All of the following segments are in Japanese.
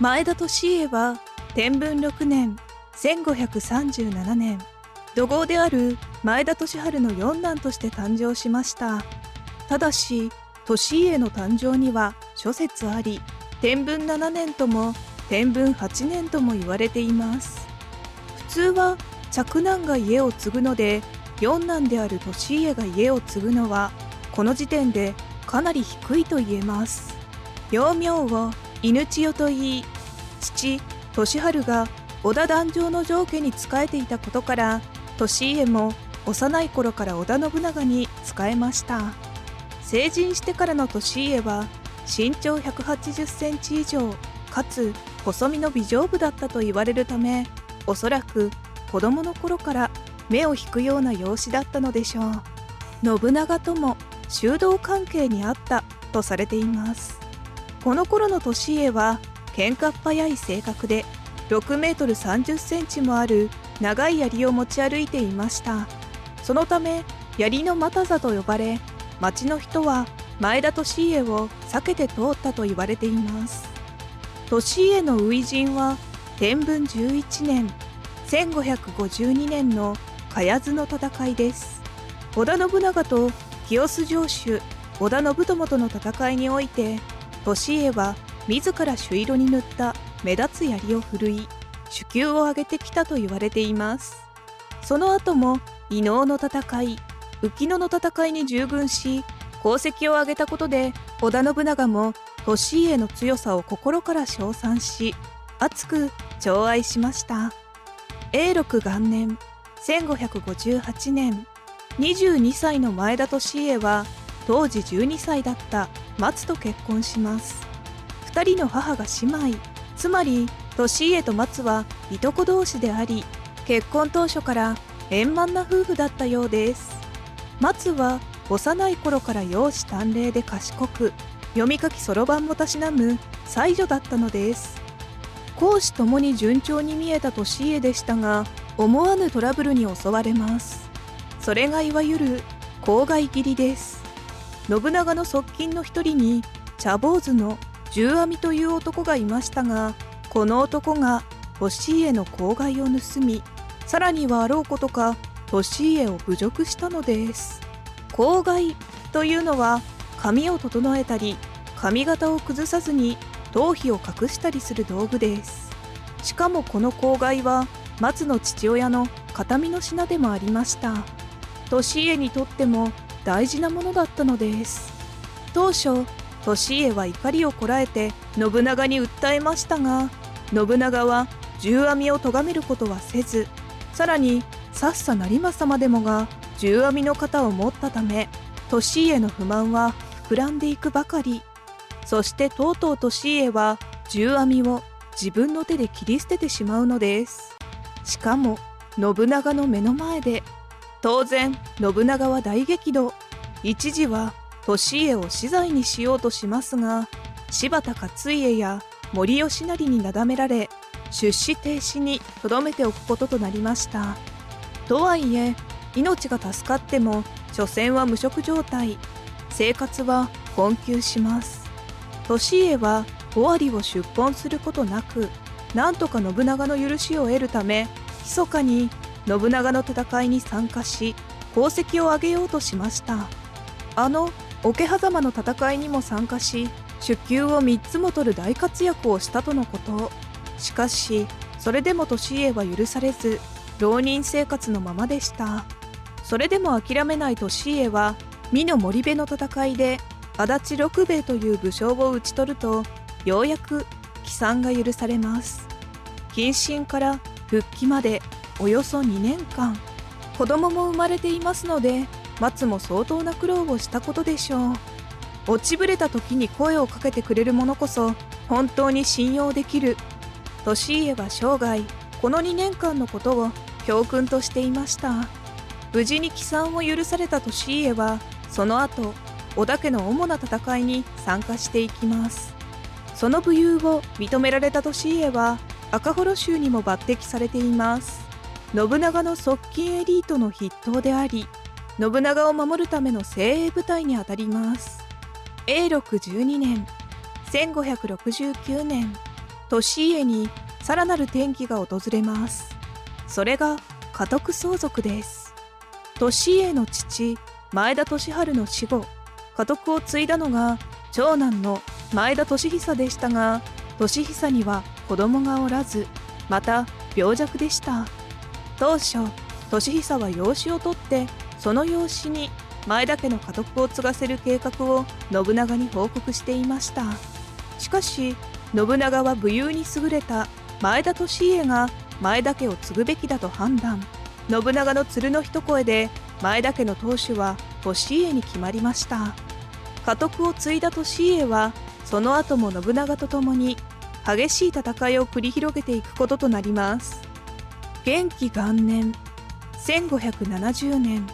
前田利家は天文6年1537年土豪である前田利治の四男として誕生しました。ただし利家の誕生には諸説あり天文7年とも天文8年とも言われています。普通は嫡男が家を継ぐので四男である利家が家を継ぐのはこの時点でかなり低いと言えます。幼名を犬千代と言い父利治が織田壇上の上家に仕えていたことから利家も幼い頃から織田信長に仕えました。成人してからの利家は身長180センチ以上かつ細身の美丈夫だったと言われるためおそらく子供の頃から目を引くような容姿だったのでしょう。信長とも修道関係にあったとされています。この頃の利家は喧嘩っ早い性格で6メートル30センチもある長い槍を持ち歩いていました。そのため槍の又座と呼ばれ町の人は前田利家を避けて通ったと言われています。利家の初陣は天文11年1552年の茅津の戦いです。織田信長と清須城主織田信朝との戦いにおいて利家は自ら朱色に塗った目立つ槍を振るい手級を上げてきたと言われています。その後も伊能の戦い浮野の戦いに従軍し功績を上げたことで織田信長も利家の強さを心から称賛し熱く寵愛しました。永禄元年1558年22歳の前田利家は当時12歳だった松と結婚します。2人の母が姉妹。つまり利家と松はいとこ同士であり結婚当初から円満な夫婦だったようです。松は幼い頃から容姿端麗で賢く読み書きそろばんもたしなむ才女だったのです。公私ともに順調に見えた利家でしたが思わぬトラブルに襲われます。それがいわゆる郊外切りです。信長の側近の一人に茶坊主の十阿弥という男がいましたがこの男が利家の郊外を盗みさらにはあろうことか利家を侮辱したのです。郊外というのは髪を整えたり髪型を崩さずに頭皮を隠したりする道具です。しかもこの郊外は松の父親の形見の品でもありました。利家にとっても大事なものだったのです。当初利家は怒りをこらえて信長に訴えましたが信長は十阿弥を咎めることはせずさらにさっさ成政までもが十阿弥の型を持ったため利家の不満は膨らんでいくばかり。そしてとうとう利家は十阿弥を自分の手で切り捨ててしまうのです。しかも信長の目の前で当然信長は大激怒一時は利家を死罪にしようとしますが柴田勝家や森吉成になだめられ出資停止にとどめておくこととなりました。とはいえ命が助かっても所詮は無職状態。生活は困窮します。利家は尾張を出奔することなくなんとか信長の許しを得るため密かに信長の戦いに参加し功績を上げようとしました。あの桶狭間の戦いにも参加し出給を3つも取る大活躍をしたとのこと。しかしそれでも利家は許されず浪人生活のままでした。それでも諦めない利家は美濃森部の戦いで足立六兵衛という武将を討ち取るとようやく帰参が許されます。謹慎から復帰までおよそ2年間子供も生まれていますので松も相当な苦労をしたことでしょう。落ちぶれた時に声をかけてくれる者こそ本当に信用できる。利家は生涯この2年間のことを教訓としていました。無事に帰参を許された利家はその後織田家の主な戦いに参加していきます。その武勇を認められた利家は赤穂州にも抜擢されています。信長の側近エリートの筆頭であり信長を守るための精鋭部隊にあたります。永禄12年1569年利家にさらなる転機が訪れますそれが家督相続です利家の父前田利治の死後家督を継いだのが長男の前田利久でしたが利久には子供がおらずまた病弱でした当初利久は養子を取ってその養子に前田家の家督を継がせる計画を信長に報告していました。しかし信長は武勇に優れた前田利家が前田家を継ぐべきだと判断。信長の鶴の一声で前田家の当主は利家に決まりました。家督を継いだ利家はその後も信長と共に激しい戦いを繰り広げていくこととなります。元気元年。1570年。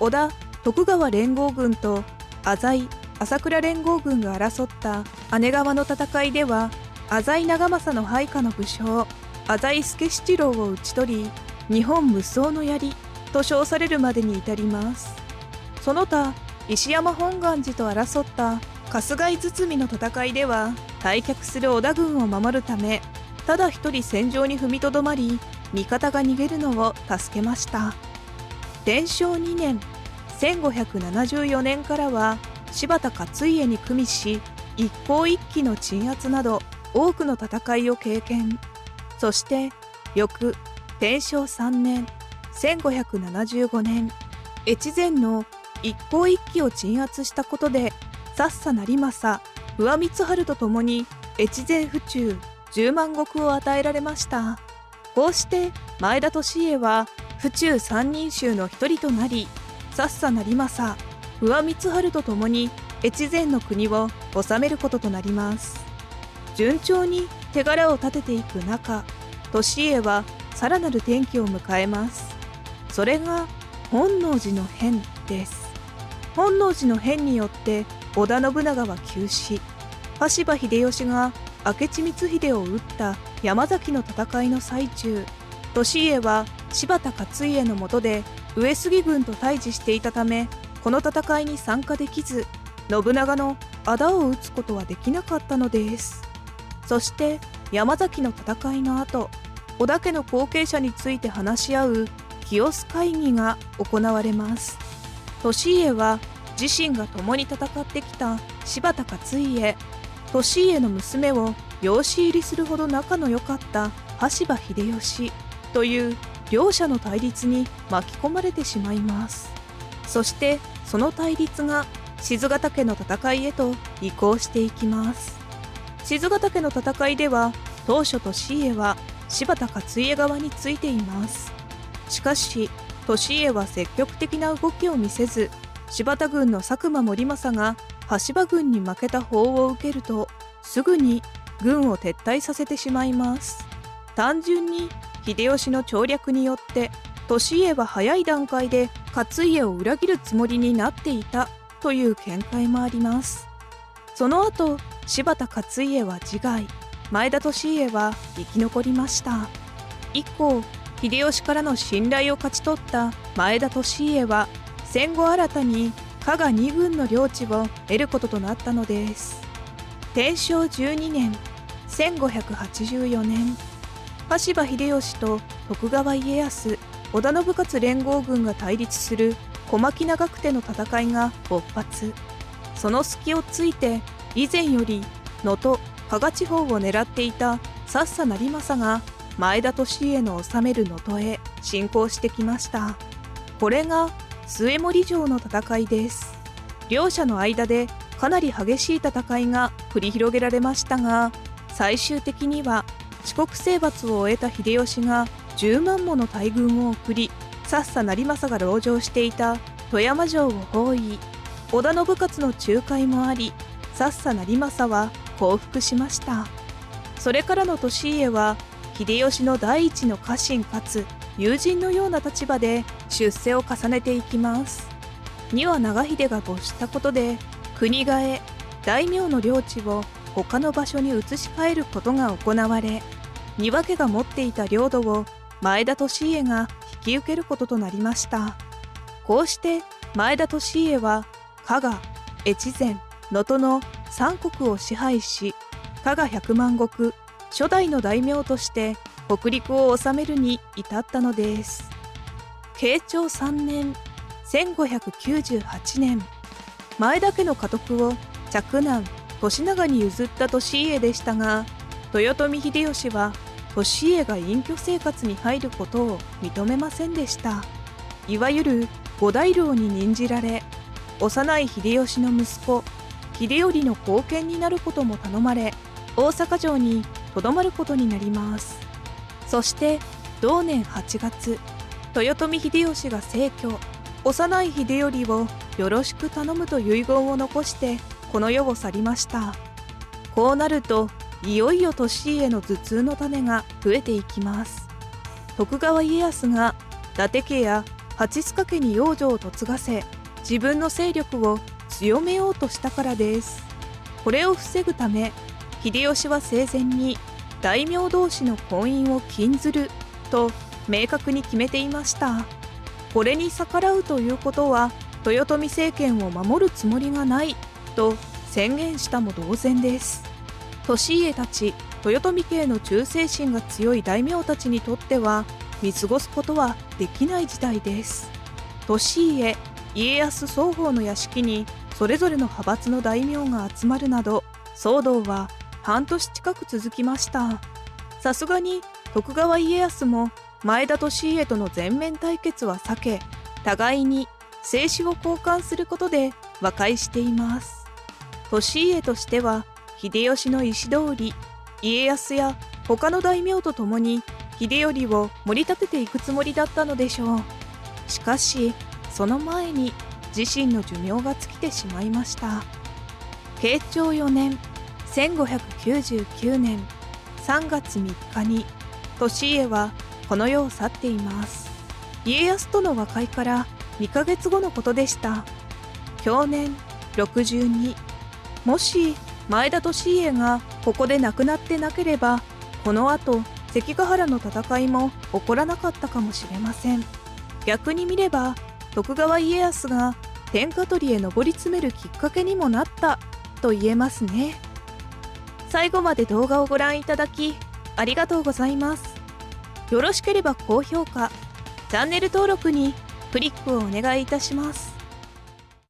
織田徳川連合軍と浅井朝倉連合軍が争った姉川の戦いでは浅井長政の配下の武将浅井助七郎を討ち取り日本無双の槍と称されるまでに至ります。その他石山本願寺と争った春日井堤の戦いでは退却する織田軍を守るためただ一人戦場に踏みとどまり味方が逃げるのを助けました。天正2年1574年からは柴田勝家に組みし一向一揆の鎮圧など多くの戦いを経験。そして翌天正3年1575年越前の一向一揆を鎮圧したことでさっさ成政不破光春と共に越前府中10万石を与えられました。こうして前田利家は府中三人衆の一人となりさっさ成政不破光春と共に越前の国を治めることとなります。順調に手柄を立てていく中利家はさらなる転機を迎えます。それが本能寺の変です。本能寺の変によって織田信長は急死。羽柴秀吉が明智光秀を討った山崎の戦いの最中利家は柴田勝家のもとで上杉軍と対峙していたためこの戦いに参加できず信長の仇を討つことはできなかったのです。そして山崎の戦いの後織田家の後継者について話し合う清須会議が行われます。利家は自身が共に戦ってきた柴田勝家利家の娘を養子入りするほど仲の良かった羽柴秀吉という両者の対立に巻き込まれてしまいます。そしてその対立が静ヶ岳の戦いへと移行していきます。静ヶ岳の戦いでは当初利家は柴田勝家側についています。しかし利家は積極的な動きを見せず柴田軍の佐久間盛政が羽柴軍に負けた方を受けるとすぐに軍を撤退させてしまいます。単純に秀吉の調略によって利家は早い段階で勝家を裏切るつもりになっていたという見解もあります。その後柴田勝家は自害前田利家は生き残りました。以降秀吉からの信頼を勝ち取った前田利家は戦後新たに加賀2軍の領地を得ることとなったのです。天正12年1584年羽柴秀吉と徳川家康織田信勝連合軍が対立する小牧長久手の戦いが勃発。その隙をついて以前より能登加賀地方を狙っていたさっさ成政が前田利家の治める能登へ侵攻してきました。これが末森城の戦いです。両者の間でかなり激しい戦いが繰り広げられましたが最終的には四国征伐を終えた秀吉が10万もの大軍を送りさっさ成政が籠城していた富山城を包囲。織田信勝の仲介もありさっさ成政は降伏しました。それからの利家は秀吉の第一の家臣かつ友人のような立場で出世を重ねていきます。には長秀が没したことで国替え大名の領地を他の場所に移し替えることが行われ丹羽家が持っていた領土を前田利家が引き受けることとなりました。こうして前田利家は加賀越前能登の三国を支配し加賀百万石初代の大名として北陸を治めるに至ったのです。慶長3年1598年前田家の家督を嫡男利長に譲った利家でしたが豊臣秀吉は利家が隠居生活に入ることを認めませんでした。いわゆる五大老に任じられ幼い秀吉の息子秀頼の後見になることも頼まれ大阪城にとどまることになります。そして同年8月豊臣秀吉が逝去。幼い秀頼をよろしく頼むと遺言を残してこの世を去りました。こうなるといよいよ利家の頭痛の種が増えていきます。徳川家康が伊達家や八塚家に養女を嫁がせ自分の勢力を強めようとしたからです。これを防ぐため秀吉は生前に大名同士の婚姻を禁ずると明確に決めていました。これに逆らうということは豊臣政権を守るつもりがないと宣言したも同然です。利家たち豊臣家の忠誠心が強い大名たちにとっては見過ごすことはできない時代です。利家家康双方の屋敷にそれぞれの派閥の大名が集まるなど騒動は半年近く続きました。さすがに徳川家康も前田利家との全面対決は避け互いに静止を交換することで和解しています。利家としては秀吉の意思通り家康や他の大名と共に秀頼を盛り立てていくつもりだったのでしょう。しかしその前に自身の寿命が尽きてしまいました。慶長4年1599年3月3日に利家はこの世を去っています。家康との和解から2ヶ月後のことでした。去年62もし前田利家がここで亡くなってなければこの後関ヶ原の戦いも起こらなかったかもしれません。逆に見れば徳川家康が天下取りへ上り詰めるきっかけにもなったと言えますね。最後まで動画をご覧いただきありがとうございます。よろしければ高評価チャンネル登録にクリックをお願いいたします。